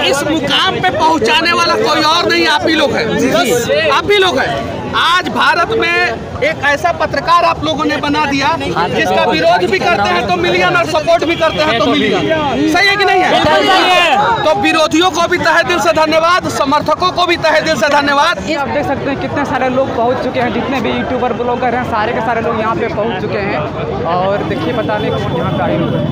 इस मुकाम पे पहुँचाने वाला कोई और नहीं आप ही लोग हैं। आप ही लोग हैं। आज भारत में एक ऐसा पत्रकार आप लोगों ने बना दिया जिसका विरोध भी करते हैं तो मिलियन और सपोर्ट भी करते हैं तो मिलियन। सही है कि नहीं है? तो विरोधियों को भी तहे दिल से धन्यवाद समर्थकों को भी तहे दिल से धन्यवाद। आप देख सकते हैं कितने सारे लोग पहुँच चुके हैं जितने भी यूट्यूबर ब्लॉगर हैं सारे के सारे लोग यहाँ पे पहुँच चुके हैं। और देखिए पता नहीं कौन यहाँ पे आए हुए हैं।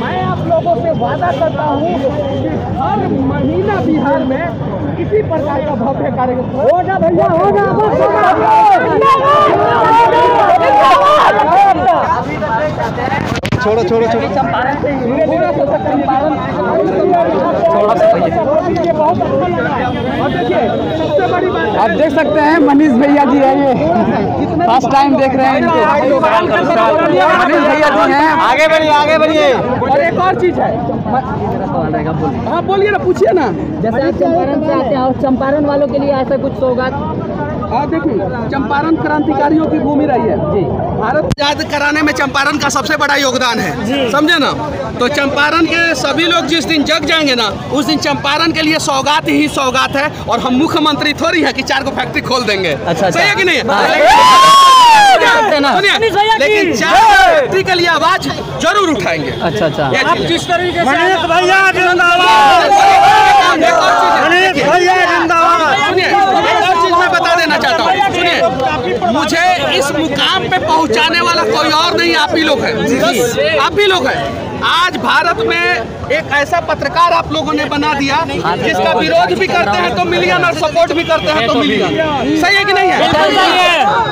मैं आप लोगों से वादा करता हूँ कि हर महीना बिहार में किसी प्रकार का भव्य कार्यक्रम होगा भैया होगा छोड़ो छोड़ो छोड़ो। बहुत अच्छा लगा और देखिए सबसे बड़ी बात आप देख सकते हैं मनीष भैया जी है ये। फ़र्स्ट टाइम देख रहे हैं इनको। मनीष भैया जी हैं। आगे बढ़िए आगे बढ़िए। और एक और चीज़ है। हाँ बोलिए ना पूछिए ना। जैसे आप चंपारण से आते हैं और चंपारण वालों के लिए ऐसा कुछ सौगात हाँ देखिए चंपारण क्रांतिकारियों की भूमि रही है। जी। भारत आज़ाद कराने में चंपारण का सबसे बड़ा योगदान है। समझे ना? तो चंपारण के सभी लोग जिस दिन जग जाएँगे ना उस दिन चंपारण के लिए सौगात ही सौगात है और हम मुख्यमंत्री थोड़ी है कि चार को फैक्ट्री खोल देंगे। अच्छा, सही है कि नहीं? लेकिन चार फैक्ट्री के लिए आवाज़ ज़रूर उठाएँगे। अच्छा अच्छा। जिस तरीके से भैया भैया जिंदाबाद सुनिए एक और चीज़ मैं बता देना चाहता हूँ सुनिए मुझे इस मुकाम पे पहुँचाने वाला कोई और नहीं आप ही लोग हैं। आप ही लोग हैं। आज भारत में एक ऐसा पत्रकार आप लोगों ने बना दिया जिसका विरोध भी करते हैं तो मिलियन और सपोर्ट भी करते हैं तो मिलियन। सही है कि नहीं है?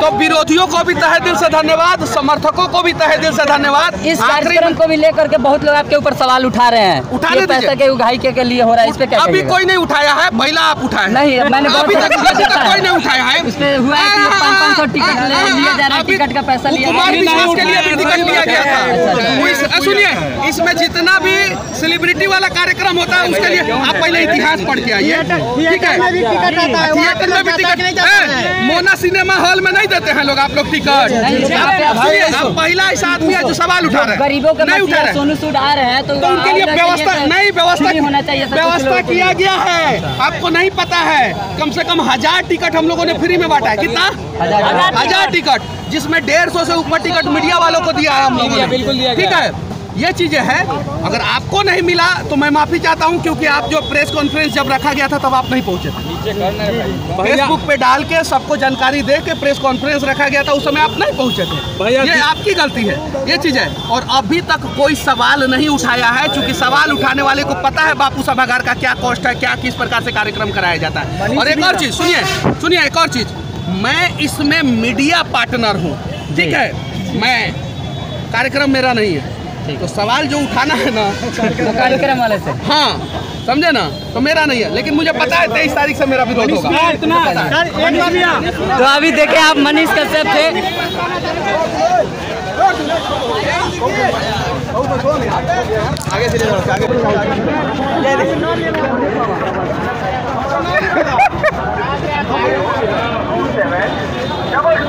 तो विरोधियों को भी तहे दिल से धन्यवाद समर्थकों को भी तहे दिल से धन्यवाद। इस कार्यक्रम को भी लेकर के बहुत लोग आपके ऊपर सवाल उठा रहे हैं। उठाने ये पैसा के उगाही के, के लिए हो रहा है इस पे क्या अभी कोई नहीं उठाया है महिला आप उठाए नहीं मैंने कोई नहीं उठाया है है सौ टिकट ले लिया जा रहा है टिकट का पैसा लिया। कुमार है। विश्वास के लिए भी टिकट लिया गया था। वो इस- अ, सुनिए इसमें जितना भी सेलिब्रिटी वाला कार्यक्रम होता है उसके लिए आप पहले इतिहास पढ़ के आइए। ठीक है? थिएटर में भी टिकट मोना सिनेमा हॉल में नहीं देते हैं लोग आप लोग टिकट। आप पहला ऐसा आदमी है जो सवाल उठा रहे हैं। गरीबों के नहीं उठा रहे। सोनू सूद आ रहे हैं तो तो उनके लिए व्यवस्था नहीं व्यवस्था होना चाहिए व्यवस्था किया गया है। आपको नहीं पता है कम से कम हज़ार टिकट हम लोगों ने फ्री में बांटा है। कितना? हजार- हज़ार टिकट जिसमें डेढ़ सौ से ऊपर टिकट मीडिया वालों को दिया है हम लोगों ने। बिल्कुल दिया ठीक है? ये चीज़ें हैं। अगर आपको नहीं मिला तो मैं माफ़ी चाहता हूँ क्योंकि आप जो प्रेस कॉन्फ्रेंस जब रखा गया था तब आप नहीं पहुँचे थे। फेसबुक पे डाल के सबको जानकारी दे के प्रेस कॉन्फ्रेंस रखा गया था उस समय आप नहीं पहुँचे थे। ये आपकी गलती है ये चीज़ है। और अभी तक कोई सवाल नहीं उठाया है क्योंकि सवाल उठाने वाले को पता है बापू सभागार का क्या कॉस्ट है क्या किस प्रकार से कार्यक्रम कराया जाता है। और एक और चीज़ सुनिए सुनिए एक और चीज़। मैं इसमें मीडिया पार्टनर हूँ ठीक है? मैं कार्यक्रम मेरा नहीं है। तो सवाल जो उठाना है ना तो कार्यक्रम वाले से। हाँ समझे ना? तो मेरा नहीं है लेकिन मुझे पता है तेईस तारीख से मेरा विरोध होगा। तो अभी देखे आप मनीष कश्यप थे।